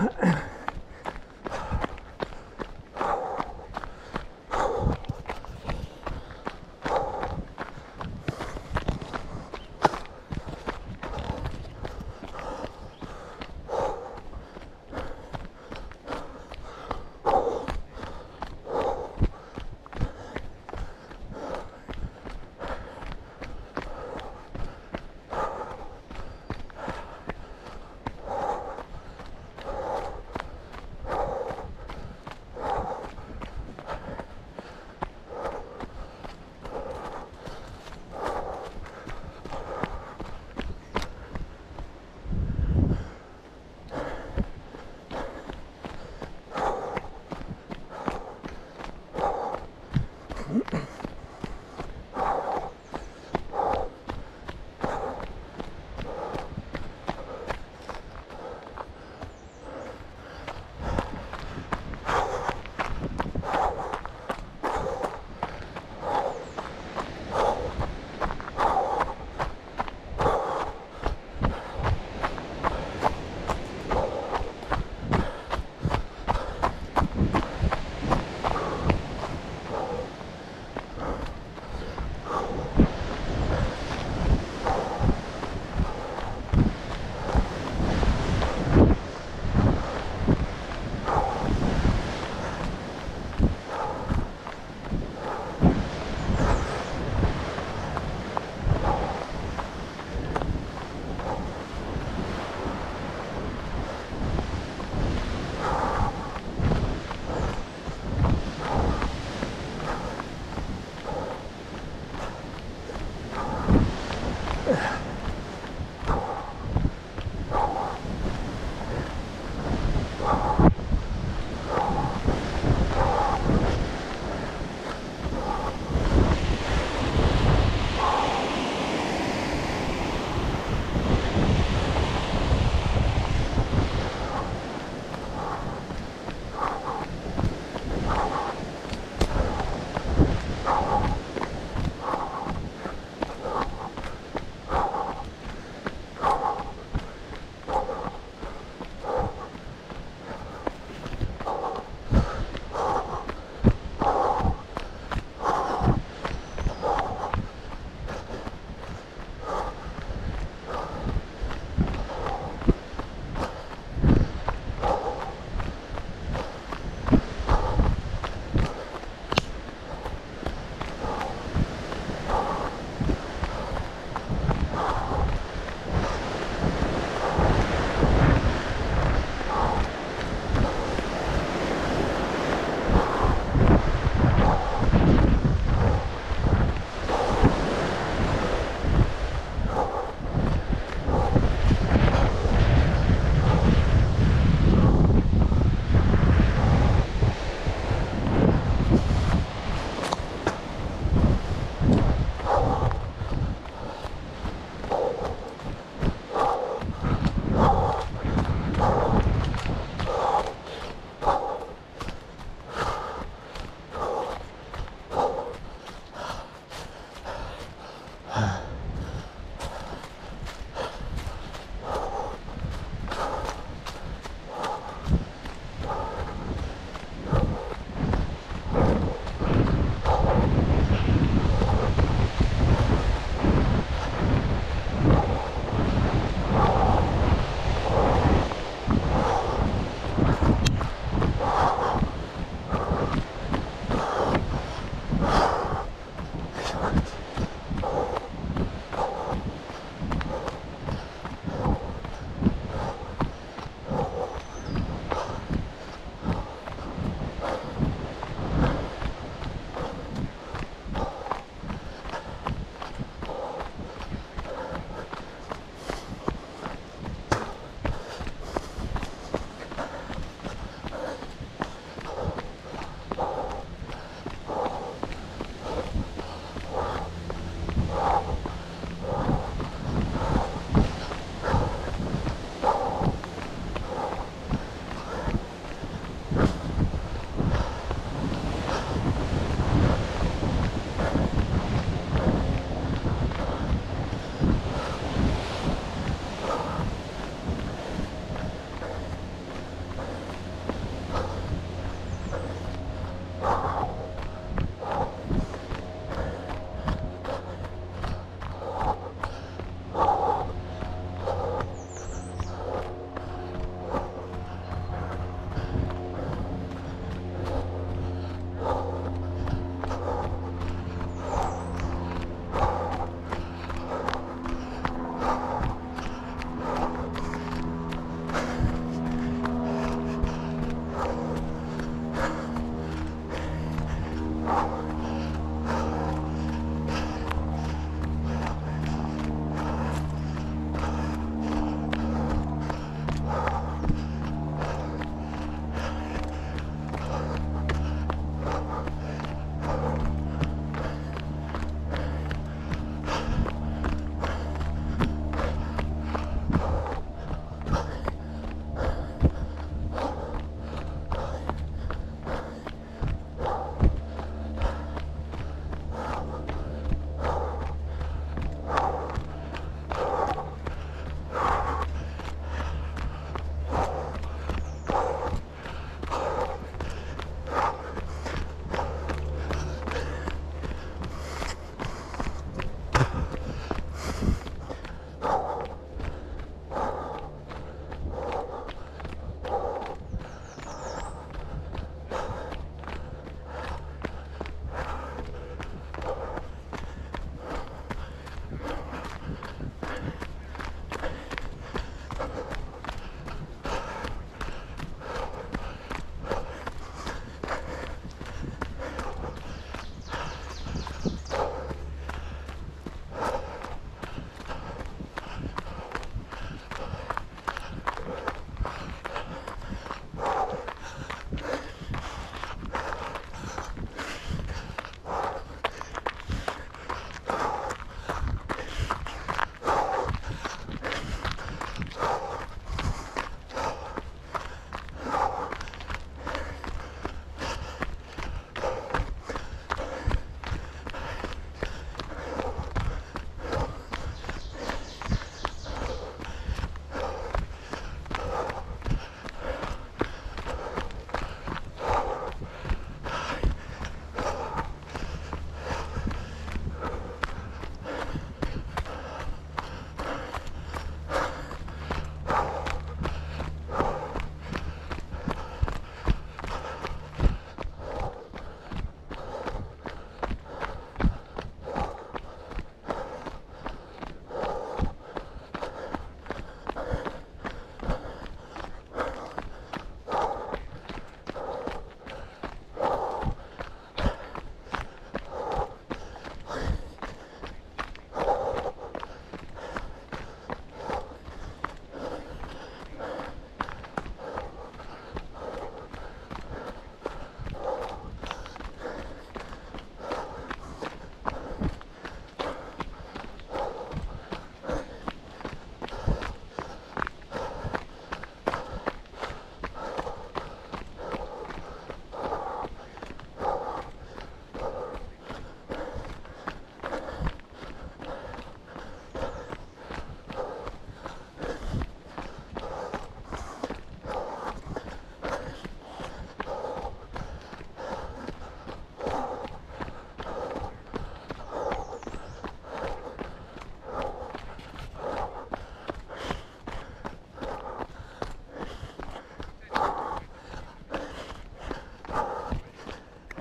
and